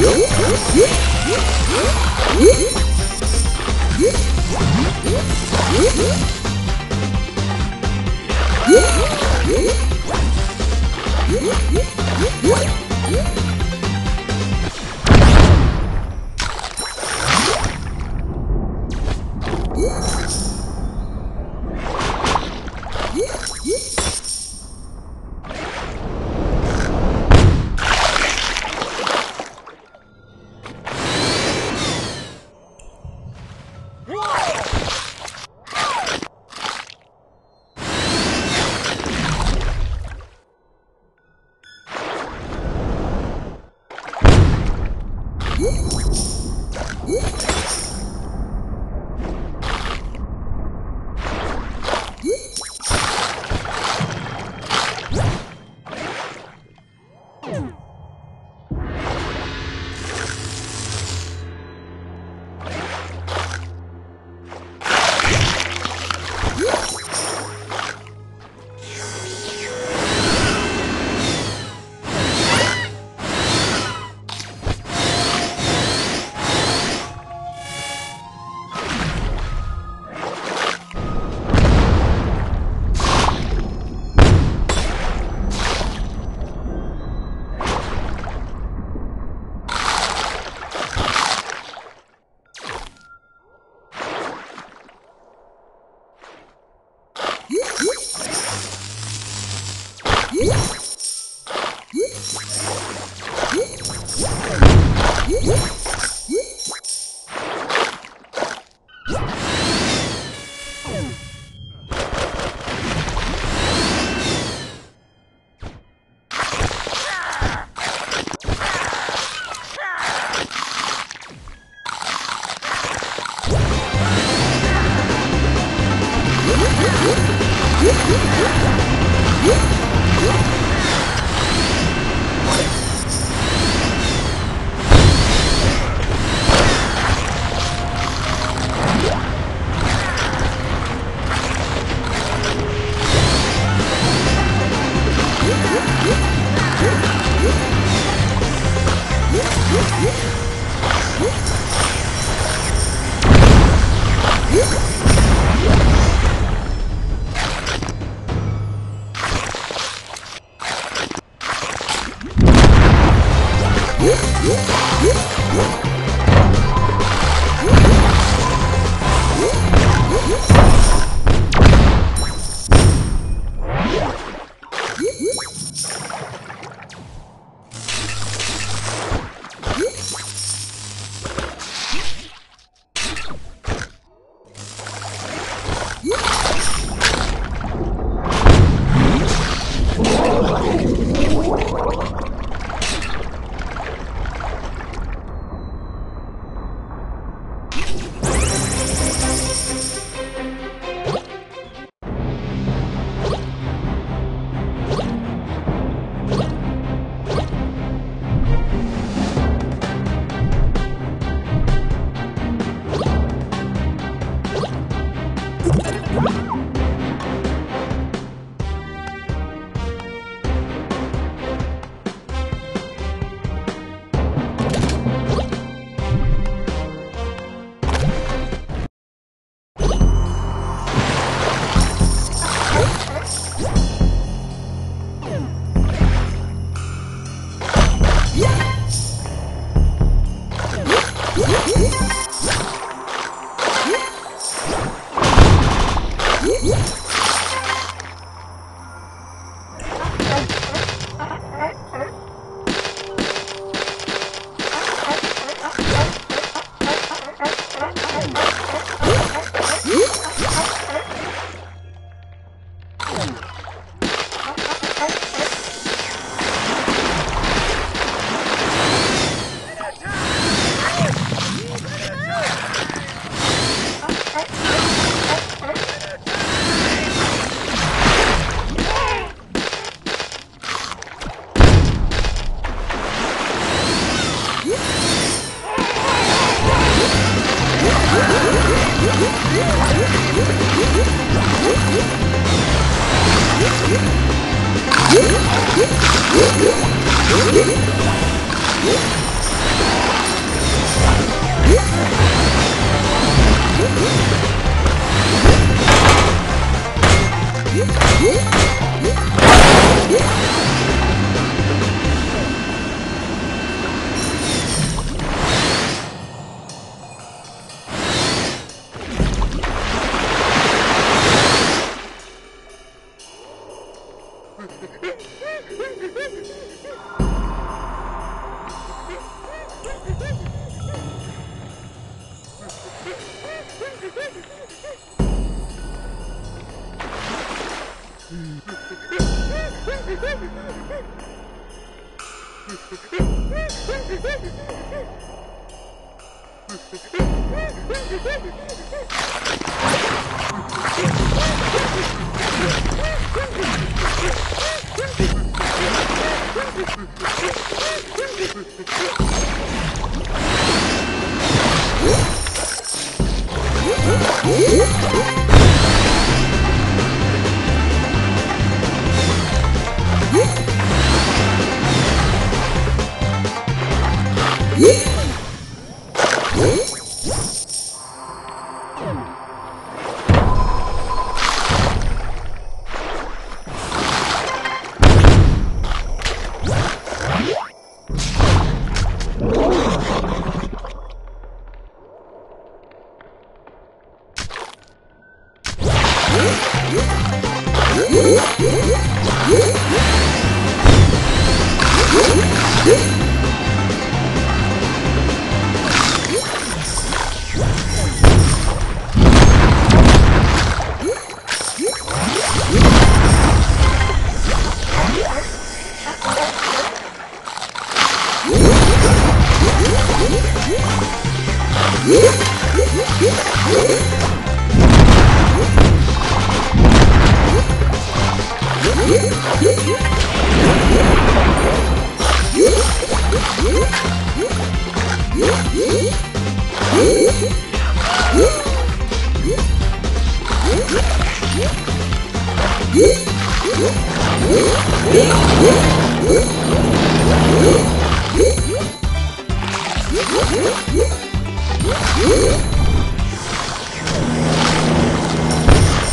Yeah. Uh! Whoop!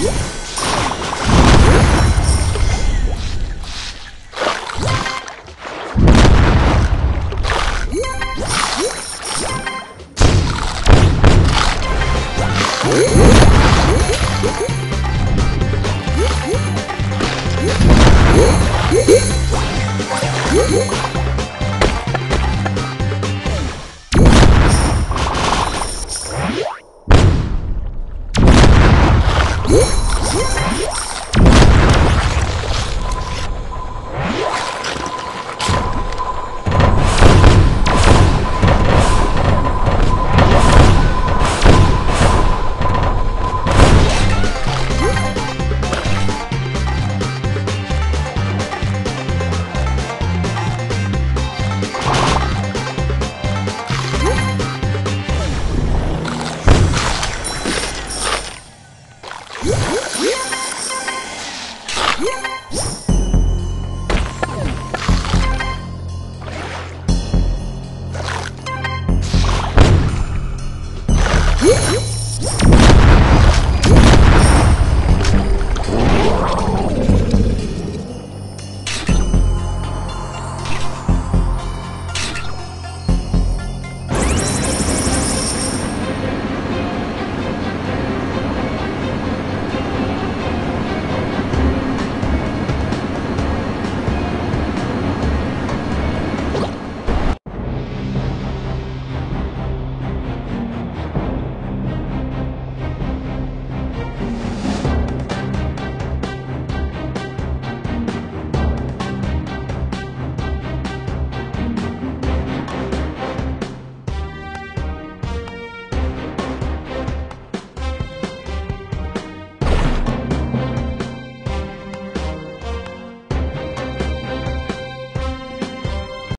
Yeah. Yeah.